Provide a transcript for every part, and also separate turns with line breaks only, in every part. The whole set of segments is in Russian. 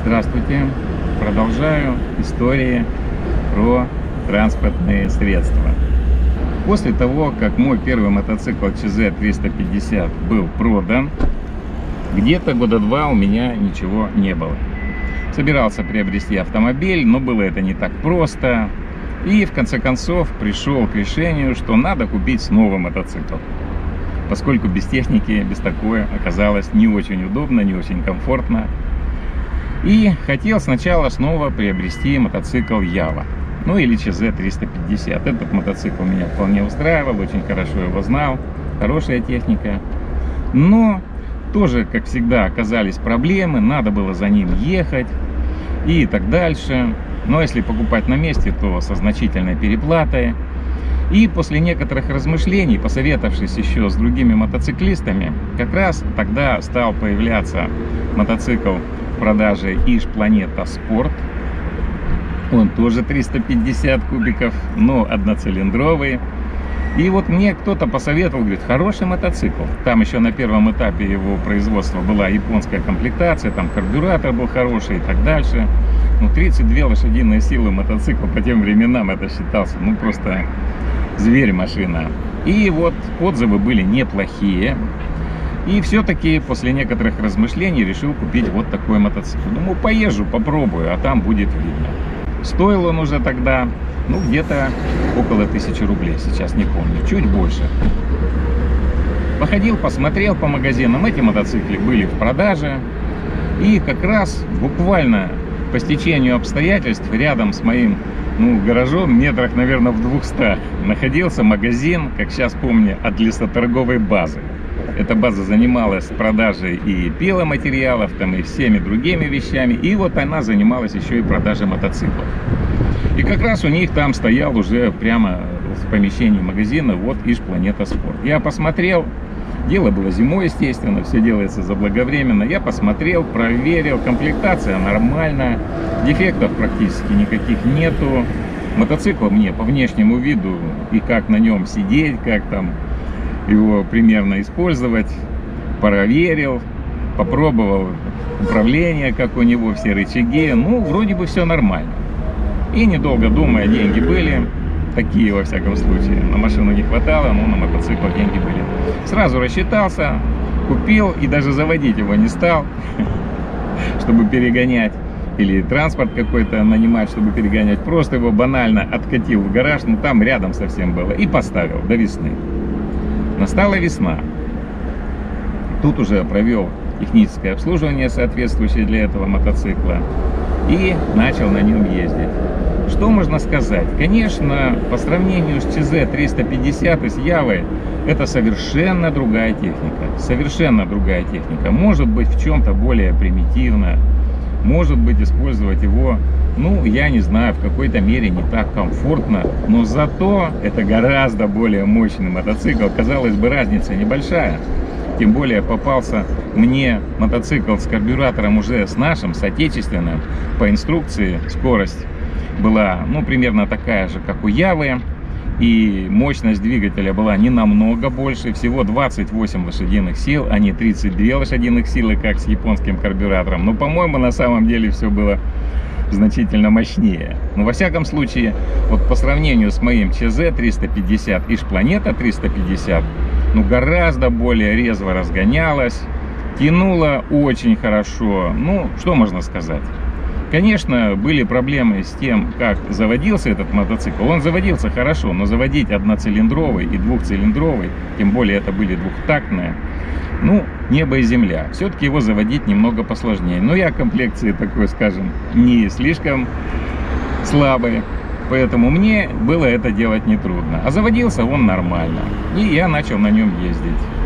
Здравствуйте! Продолжаю истории про транспортные средства. После того, как мой первый мотоцикл ЧЗ-350 был продан, где-то года два у меня ничего не было. Собирался приобрести автомобиль, но было это не так просто. И в конце концов пришел к решению, что надо купить новый мотоцикл. Поскольку без техники, без такой оказалось не очень удобно, не очень комфортно. И хотел сначала снова приобрести мотоцикл Ява. Ну или ЧЗ-350. Этот мотоцикл меня вполне устраивал, очень хорошо его знал. Хорошая техника. Но тоже, как всегда, оказались проблемы. Надо было за ним ехать и так дальше. Но если покупать на месте, то со значительной переплатой. И после некоторых размышлений, посоветовавшись еще с другими мотоциклистами, как раз тогда стал появляться мотоцикл продаже Иж Планета Спорт. Он тоже 350 кубиков, но одноцилиндровый. И вот мне кто-то посоветовал, говорит, хороший мотоцикл. Там еще на первом этапе его производства была японская комплектация, там карбюратор был хороший и так дальше. Ну, 32 лошадиные силы мотоцикла по тем временам это считался, ну, просто зверь машина. И вот отзывы были неплохие. И все-таки после некоторых размышлений решил купить вот такой мотоцикл. Думаю, поезжу, попробую, а там будет видно. Стоил он уже тогда, ну, где-то около тысячи рублей, сейчас не помню, чуть больше. Походил, посмотрел по магазинам, эти мотоциклы были в продаже. И как раз буквально по стечению обстоятельств рядом с моим ну, гаражом, метрах, наверное, в 200, находился магазин, как сейчас помню, от лесоторговой базы. Эта база занималась продажей и пиломатериалов, там, и всеми другими вещами. И вот она занималась еще и продажей мотоциклов. И как раз у них там стоял уже прямо в помещении магазина вот Иж Планета Спорт. Я посмотрел, дело было зимой, естественно, все делается заблаговременно. Я посмотрел, проверил, комплектация нормальная, дефектов практически никаких нету. Мотоцикл мне по внешнему виду и как на нем сидеть, как там его примерно использовать, проверил, попробовал управление, как у него, все рычаги. Ну, вроде бы все нормально. И недолго думая, деньги были, такие во всяком случае. На машину не хватало, но на мотоцикл деньги были. Сразу рассчитался, купил и даже заводить его не стал, чтобы перегонять. Или транспорт какой-то нанимать, чтобы перегонять. Просто его банально откатил в гараж, ну там рядом совсем было, и поставил до весны. Настала весна. Тут уже провел техническое обслуживание, соответствующее для этого мотоцикла, и начал на нем ездить. Что можно сказать? Конечно, по сравнению с ЧЗ-350 и с Явой, это совершенно другая техника. Совершенно другая техника. Может быть, в чем-то более примитивно. Может быть, использовать его, ну, я не знаю, в какой-то мере не так комфортно. Но зато это гораздо более мощный мотоцикл. Казалось бы, разница небольшая. Тем более попался мне мотоцикл с карбюратором уже с нашим, с отечественным. По инструкции скорость была, ну, примерно такая же, как у Явы. И мощность двигателя была не намного больше, всего 28 лошадиных сил, а не 32 лошадиных силы, как с японским карбюратором. Но, по-моему, на самом деле все было значительно мощнее. Но, во всяком случае, вот по сравнению с моим ЧЗ 350 и Планета 350, ну, гораздо более резво разгонялась, тянула очень хорошо. Ну, что можно сказать? Конечно, были проблемы с тем, как заводился этот мотоцикл. Он заводился хорошо, но заводить одноцилиндровый и двухцилиндровый, тем более это были двухтактные, ну, небо и земля. Все-таки его заводить немного посложнее. Но я комплекции такой, скажем, не слишком слабый. Поэтому мне было это делать нетрудно. А заводился он нормально. И я начал на нем ездить.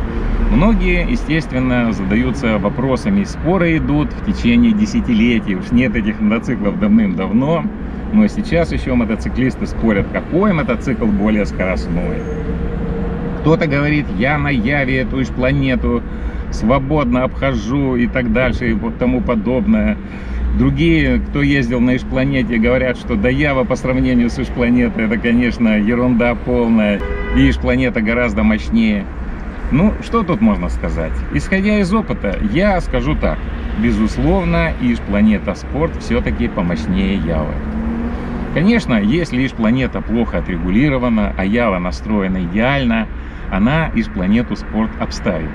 Многие, естественно, задаются вопросами, споры идут в течение десятилетий, уж нет этих мотоциклов давным-давно, но сейчас еще мотоциклисты спорят, какой мотоцикл более скоростной. Кто-то говорит, я на Яве эту уж планету свободно обхожу и так дальше и тому подобное. Другие, кто ездил на Иш-планете, говорят, что до Ява по сравнению с Иш-планетой это, конечно, ерунда полная. И Иш-планета гораздо мощнее. Ну, что тут можно сказать? Исходя из опыта, я скажу так. безусловно, Иж Планета Спорт все-таки помощнее Явы. Конечно, если Иж Планета плохо отрегулирована, а Ява настроена идеально, она Иж Планету Спорт обставит.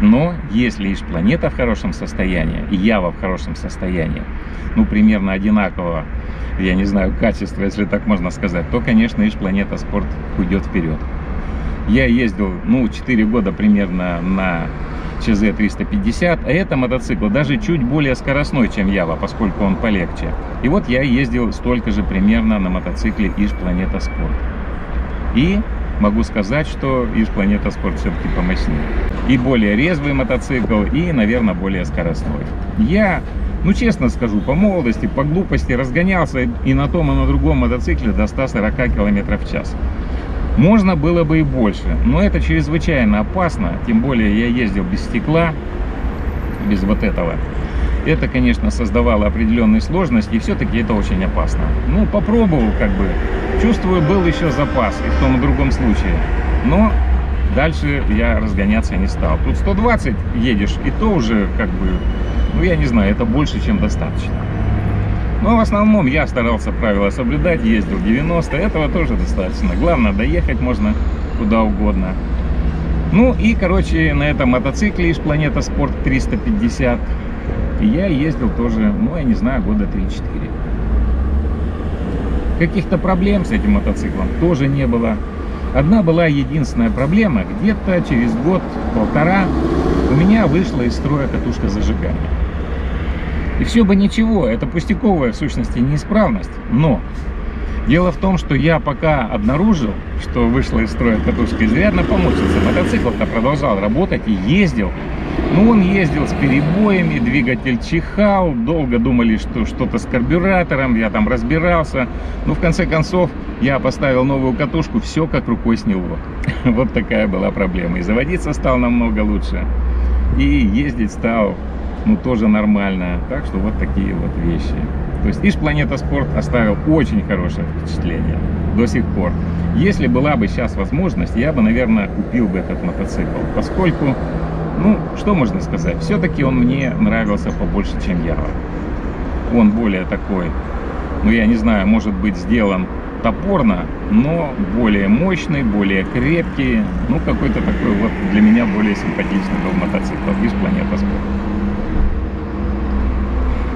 Но если Иж Планета в хорошем состоянии и Ява в хорошем состоянии, ну, примерно одинакового, я не знаю, качества, если так можно сказать, то, конечно, Иж Планета Спорт уйдет вперед. Я ездил, ну, 4 года примерно на ЧЗ-350, а это мотоцикл даже чуть более скоростной, чем Ява, поскольку он полегче. И вот я ездил столько же примерно на мотоцикле Иж Планета Спорт. И могу сказать, что Иж Планета Спорт все-таки помощнее. И более резвый мотоцикл, и, наверное, более скоростной. Я, ну честно скажу, по молодости, по глупости разгонялся и на том, и на другом мотоцикле до 140 км в час. Можно было бы и больше, но это чрезвычайно опасно, тем более я ездил без стекла, без вот этого. Это, конечно, создавало определенные сложности, и все-таки это очень опасно. Ну, попробовал, как бы, чувствую, был еще запас и в том и другом случае. Но дальше я разгоняться не стал. Тут 120 едешь, и то уже, как бы, ну, я не знаю, это больше, чем достаточно. Но в основном я старался правила соблюдать, ездил 90, этого тоже достаточно. Главное, доехать можно куда угодно. Ну и, короче, на этом мотоцикле из Планета Спорт 350 я ездил тоже, ну, я не знаю, года 3-4. Каких-то проблем с этим мотоциклом тоже не было. Одна была единственная проблема. Где-то через год-полтора у меня вышла из строя катушка зажигания. И все бы ничего, это пустяковая в сущности неисправность. Но дело в том, что я пока обнаружил, что вышла из строя катушка, изрядно помучился. Мотоцикл-то продолжал работать и ездил. Ну, он ездил с перебоями, двигатель чихал, долго думали, что что-то с карбюратором, я там разбирался. Ну, в конце концов, я поставил новую катушку, все как рукой сняло. Вот такая была проблема. И заводиться стал намного лучше, и ездить стал ну, тоже нормально. Так что вот такие вот вещи. То есть Иж Планета Спорт оставил очень хорошее впечатление до сих пор. Если была бы сейчас возможность, я бы, наверное, купил бы этот мотоцикл, поскольку, ну, что можно сказать, все-таки он мне нравился побольше, чем Ява. Он более такой, ну, я не знаю, может быть сделан топорно, но более мощный, более крепкий, ну, какой-то такой вот для меня более симпатичный был мотоцикл Иж Планета Спорт.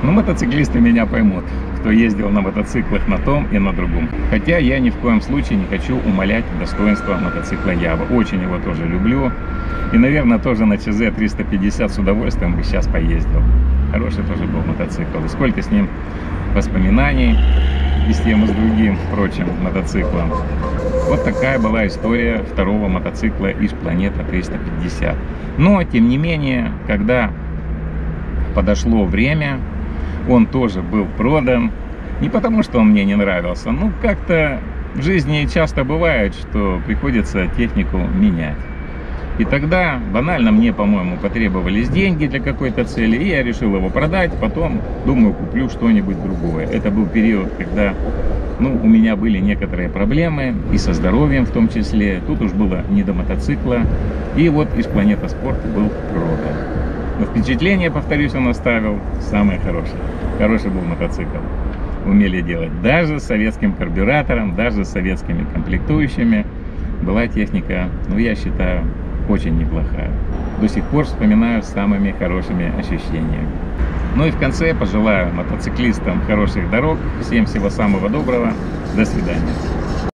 Но ну, мотоциклисты меня поймут, кто ездил на мотоциклах на том и на другом. Хотя я ни в коем случае не хочу умалять достоинства мотоцикла Ява. Очень его тоже люблю. И, наверное, тоже на ЧЗ 350 с удовольствием бы сейчас поездил. Хороший тоже был мотоцикл. И сколько с ним воспоминаний и с тем, и с другим прочим мотоциклом. Вот такая была история второго мотоцикла из Планета 350. Но, тем не менее, когда подошло время, он тоже был продан. Не потому, что он мне не нравился, ну как-то в жизни часто бывает, что приходится технику менять. И тогда банально мне, по-моему, потребовались деньги для какой-то цели, и я решил его продать, потом, думаю, куплю что-нибудь другое. Это был период, когда ну, у меня были некоторые проблемы, и со здоровьем в том числе. Тут уж было не до мотоцикла. И вот из Планета Спорт был продан. Но впечатление, повторюсь, он оставил самое хорошее. Хороший был мотоцикл. Умели делать. Даже с советским карбюратором, даже с советскими комплектующими была техника, ну, я считаю, очень неплохая. До сих пор вспоминаю с самыми хорошими ощущениями. Ну и в конце пожелаю мотоциклистам хороших дорог. Всем всего самого доброго. До свидания.